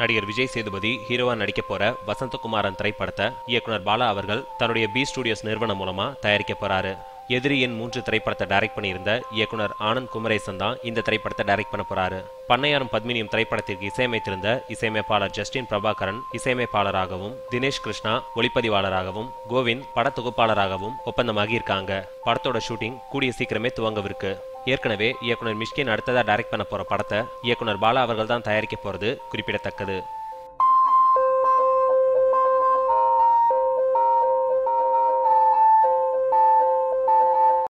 நடிகர் விஜய் சேதுபதி ஹீரோவா நடிக்க போற வசந்தகுமாரன் திரைப்படத்தை இயக்குனர் பாலா அவர்கள் தன்னுடைய பி ஸ்டுடியோஸ் நிறுவனம் மூலமா தயாரிக்க போறாரு. எதிரி என் மூன்று திரைப்படத்தை டைரக்ட் பண்ணியிருந்த இயக்குனர் ஆனந்த் குமரேசன் தான் இந்த திரைப்படத்தை டைரக்ட் பண்ண போறாரு. பண்ணையாரும் பத்மினியும் திரைப்படத்திற்கு இசையமைத்திருந்த இசையமைப்பாளர் ஜஸ்டின் பிரபாகரன் இசையமைப்பாளராகவும் தினேஷ் கிருஷ்ணா ஒளிப்பதிவாளராகவும் கோவிந்த் படத்தொகுப்பாளராகவும் ஒப்பந்தமாகி இருக்காங்க. படத்தோட ஷூட்டிங் கூடிய சீக்கிரமே துவங்கவிருக்கு. ஏற்கனவே இயக்குனர் மிஷ்கின் அடுத்ததா டைரக்ட் பண்ண போற படத்தை இயக்குனர் பாலா அவர்கள் தான் தயாரிக்க போறது குறிப்பிடத்தக்கது.